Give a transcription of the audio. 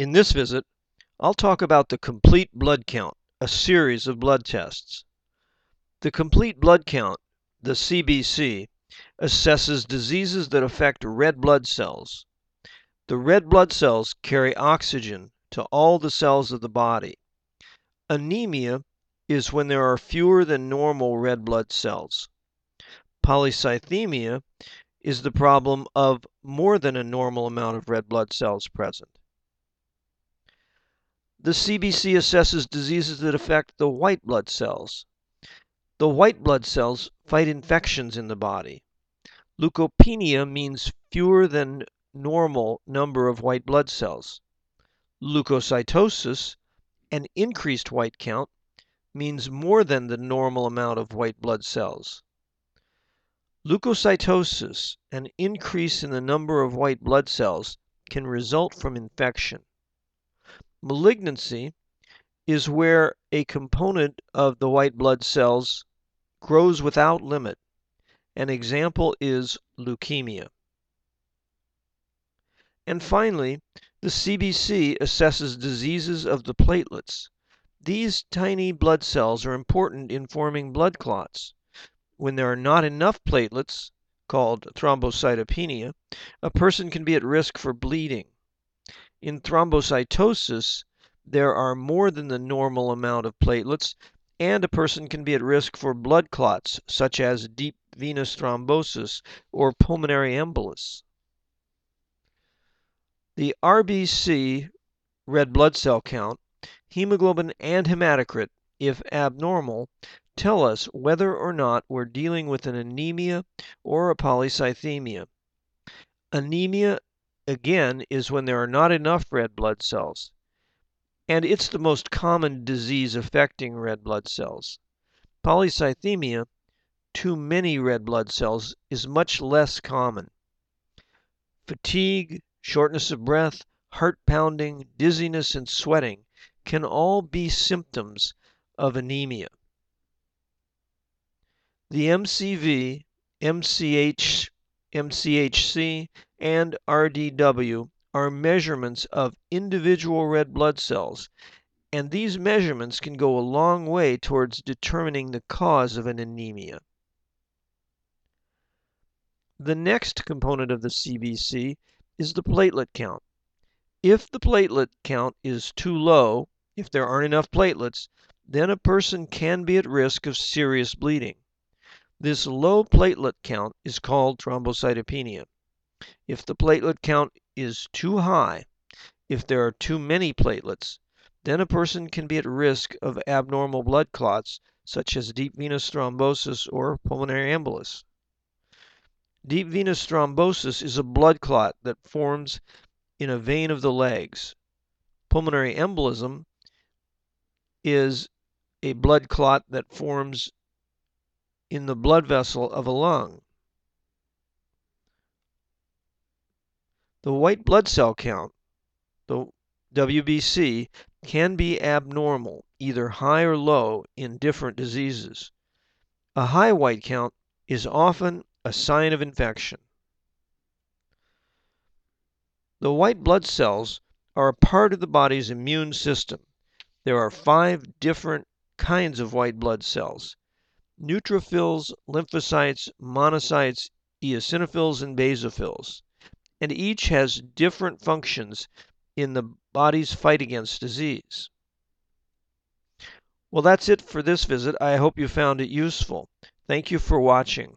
In this visit, I'll talk about the complete blood count, a series of blood tests. The complete blood count, the CBC, assesses diseases that affect red blood cells. The red blood cells carry oxygen to all the cells of the body. Anemia is when there are fewer than normal red blood cells. Polycythemia is the problem of more than a normal amount of red blood cells present. The CBC assesses diseases that affect the white blood cells. The white blood cells fight infections in the body. Leukopenia means fewer than normal number of white blood cells. Leukocytosis, an increased white count, means more than the normal amount of white blood cells. Leukocytosis, an increase in the number of white blood cells, can result from infection. Malignancy is where a component of the white blood cells grows without limit. An example is leukemia. And finally, the CBC assesses diseases of the platelets. These tiny blood cells are important in forming blood clots. When there are not enough platelets, called thrombocytopenia, a person can be at risk for bleeding. In thrombocytosis, there are more than the normal amount of platelets, and a person can be at risk for blood clots, such as deep venous thrombosis or pulmonary embolus. The RBC red blood cell count, hemoglobin, and hematocrit, if abnormal, tell us whether or not we're dealing with an anemia or a polycythemia. Anemia again, is when there are not enough red blood cells. And it's the most common disease affecting red blood cells. Polycythemia, too many red blood cells, is much less common. Fatigue, shortness of breath, heart pounding, dizziness, and sweating can all be symptoms of anemia. The MCV, MCH, MCHC, and RDW are measurements of individual red blood cells, and these measurements can go a long way towards determining the cause of an anemia. The next component of the CBC is the platelet count. If the platelet count is too low, if there aren't enough platelets, then a person can be at risk of serious bleeding. This low platelet count is called thrombocytopenia. If the platelet count is too high, if there are too many platelets, then a person can be at risk of abnormal blood clots such as deep venous thrombosis or pulmonary embolus. Deep venous thrombosis is a blood clot that forms in a vein of the legs. Pulmonary embolism is a blood clot that forms in the blood vessel of a lung. The white blood cell count, the WBC, can be abnormal, either high or low, in different diseases. A high white count is often a sign of infection. The white blood cells are a part of the body's immune system. There are five different kinds of white blood cells neutrophils, lymphocytes, monocytes, eosinophils, and basophils. And each has different functions in the body's fight against disease. Well, that's it for this visit. I hope you found it useful. Thank you for watching.